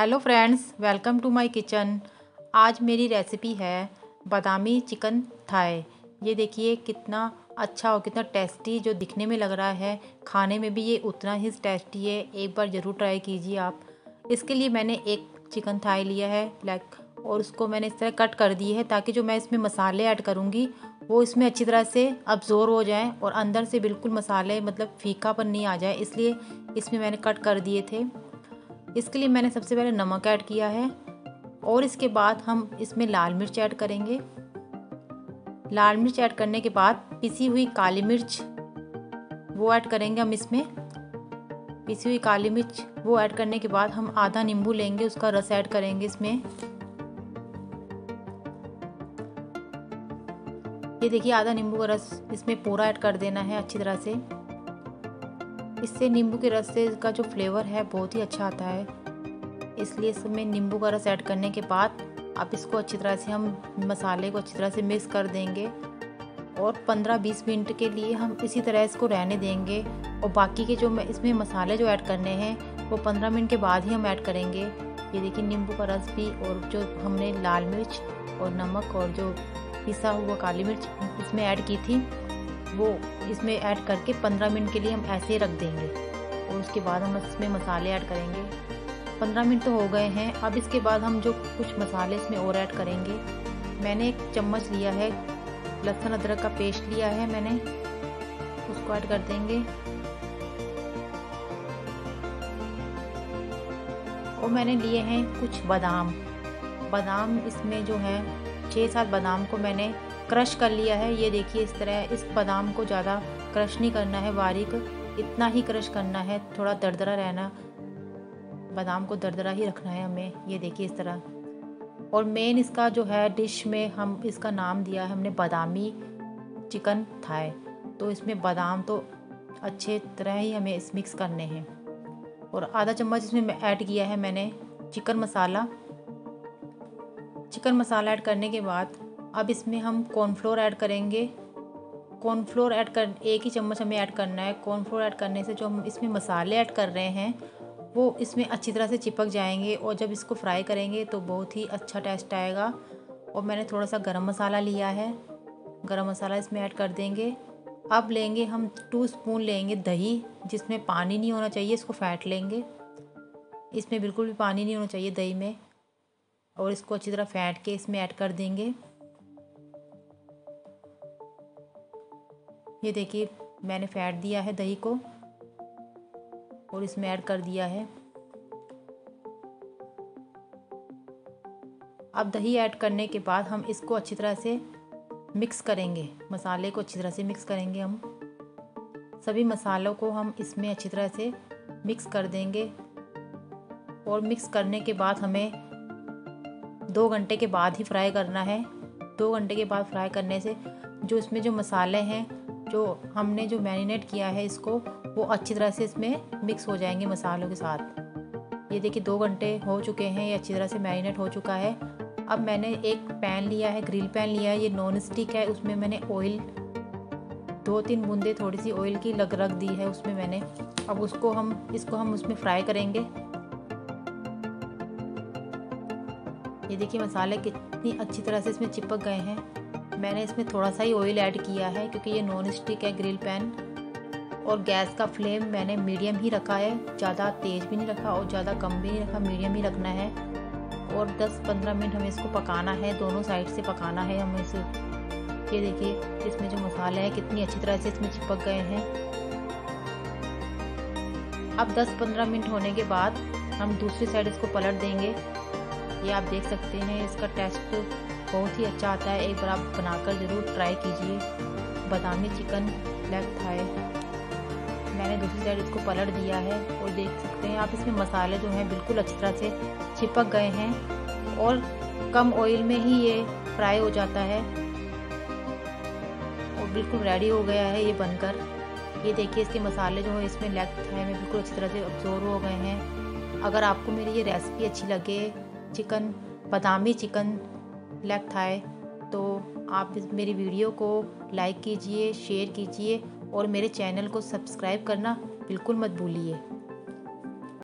Hello friends welcome to my kitchen आज मेरी recipe है बादामी चिकन थाई। ये देखिए कितना अच्छा और कितना टेस्टी जो दिखने में लग रहा है। खाने में भी ये उतना ही टेस्टी है। एक बार ज़रूर ट्राई कीजिए आप। इसके लिए मैंने एक चिकन थाई लिया है लाइक और उसको मैंने इस तरह कट कर दी है ताकि जो मैं इसमें मसाले ऐड करूँगी, वो इसमें अच्छी तरह से अब्जोर हो जाए और अंदर से बिल्कुल मसाले मतलब फीकापन नहीं आ जाए। इसलिए इसमें मैंने कट कर दिए थे। इसके लिए मैंने सबसे पहले नमक ऐड किया है और इसके बाद हम इसमें लाल मिर्च ऐड करेंगे। लाल मिर्च ऐड करने के बाद पिसी हुई काली मिर्च वो ऐड करेंगे हम इसमें। पिसी हुई काली मिर्च वो ऐड करने के बाद हम आधा नींबू लेंगे, उसका रस ऐड करेंगे इसमें। ये देखिए, आधा नींबू का रस इसमें पूरा ऐड कर देना है अच्छी तरह से। इससे नींबू के रस से इसका जो फ्लेवर है बहुत ही अच्छा आता है। इसलिए इसमें नींबू का रस ऐड करने के बाद आप इसको अच्छी तरह से हम मसाले को अच्छी तरह से मिक्स कर देंगे और 15-20 मिनट के लिए हम इसी तरह इसको रहने देंगे और बाकी के जो इसमें मसाले जो ऐड करने हैं, वो 15 मिनट के बाद ही हम ऐड करेंगे। ये देखिए नींबू का रस भी और जो हमने लाल मिर्च और नमक और जो पिसा हुआ काली मिर्च इसमें ऐड की थी, वो इसमें ऐड करके 15 मिनट के लिए हम ऐसे रख देंगे। और उसके बाद हम इसमें मसाले ऐड करेंगे। 15 मिनट तो हो गए हैं। अब इसके बाद हम जो कुछ मसाले इसमें और ऐड करेंगे। मैंने एक चम्मच लिया है। लहसुन अदरक का पेस्ट लिया है मैंने। उसको ऐड कर देंगे। और मैंने लिए हैं कुछ बादाम। बादाम इसमें जो है छः सात बादाम को मैंने क्रश कर लिया है। ये देखिए इस तरह इस बादाम को ज़्यादा क्रश नहीं करना है। बारीक इतना ही क्रश करना है। थोड़ा दरदरा रहना, बादाम को दरदरा ही रखना है हमें। ये देखिए इस तरह। और मेन इसका जो है डिश में हम इसका नाम दिया है, हमने बादामी चिकन थाए तो इसमें बादाम तो अच्छे तरह ही हमें इस मिक्स करने हैं। और आधा चम्मच इसमें ऐड किया है मैंने chicken masala. Chicken masala add करने के बाद अब इसमें हम कॉर्नफ्लोर ऐड करेंगे। कॉर्नफ्लोर ऐड कर, एक ही चम्मच हमें ऐड करना है। कॉर्नफ्लोर ऐड करने से जो हम इसमें मसाले ऐड कर रहे हैं, वो इसमें अच्छी तरह से चिपक जाएँगे और जब इसको फ्राई करेंगे तो बहुत ही अच्छा टेस्ट आएगा। और मैंने थोड़ा सा गरम मसाला लिया है। गरम मसाला इसमें ऐड कर देंगे। अब लेंगे हम टू स्पून लेंगे दही, जिसमें पानी नहीं होना चाहिए, इसको फैट लेंगे। इसमें बिल्कुल भी पानी नहीं होना चाहिए दही में। और इसको अच्छी तरह फैट के इसमें ऐड कर देंगे। ये देखिए, मैंने फैट दिया है दही को और इसमें ऐड कर दिया है। अब दही ऐड करने के बाद हम इसको अच्छी तरह से मिक्स करेंगे। मसाले को अच्छी तरह से मिक्स करेंगे हम। सभी मसालों को हम इसमें अच्छी तरह से मिक्स कर देंगे और मिक्स करने के बाद हमें दो घंटे के बाद ही फ्राई करना है। दो घंटे के बाद फ्राई करने से जो इसमें जो मसाले हैं जो हमने जो मैरिनेट किया है इसको, वो अच्छी तरह से इसमें मिक्स हो जाएँगे मसालों के साथ। ये देखिए दो घंटे हो चुके हैं, ये अच्छी तरह से मैरिनेट हो चुका है। अब मैंने एक पैन लिया है, ग्रिल पैन लिया है, ये नॉन स्टिक है, उसमें मैंने ऑयल दो तीन बूंदे थोड़ी सी ऑयल की लग, रख दी है उसमें मैंने। अब उसको हम, इसको हम उसमें फ्राई करेंगे। ये देखिए मसाले कितनी अच्छी तरह से इसमें चिपक गए हैं। मैंने इसमें थोड़ा सा ही ऑयल ऐड किया है, क्योंकि ये नॉन स्टिक है ग्रिल पैन और गैस का फ्लेम मैंने मीडियम ही रखा है, ज़्यादा तेज़ भी नहीं रखा और ज़्यादा कम भी नहीं रखा मीडियम ही रखना है। और 10-15 मिनट हमें इसको पकाना है, दोनों साइड से पकाना है हमें इसे। ये देखिए, इसमें जो मसाले हैं, कितनी अच्छी तरह से इसमें चिपक गए हैं। अब 10-15 मिनट होने के बाद हम दूसरी साइड इसको पलट देंगे। ये आप देख सकते हैं, इसका टेस्ट बहुत ही अच्छा आता है। एक बार आप बनाकर ज़रूर ट्राई कीजिए। बादामी चिकन लेग थाए मैंने दूसरी साइड इसको पलट दिया है और देख सकते हैं आप, इसमें मसाले जो हैं बिल्कुल अच्छी तरह से चिपक गए हैं और कम ऑयल में ही ये फ्राई हो जाता है। और बिल्कुल रेडी हो गया है ये बनकर। ये देखिए इसके मसाले जो है इसमें लेग थाए में बिल्कुल अच्छी तरह से अब्जॉर्व हो गए हैं। अगर आपको मेरी ये रेसिपी अच्छी लगे चिकन बादामी चिकन लेग थाए तो आप मेरी वीडियो को लाइक कीजिए शेयर कीजिए और मेरे चैनल को सब्सक्राइब करना बिल्कुल मत भूलिए।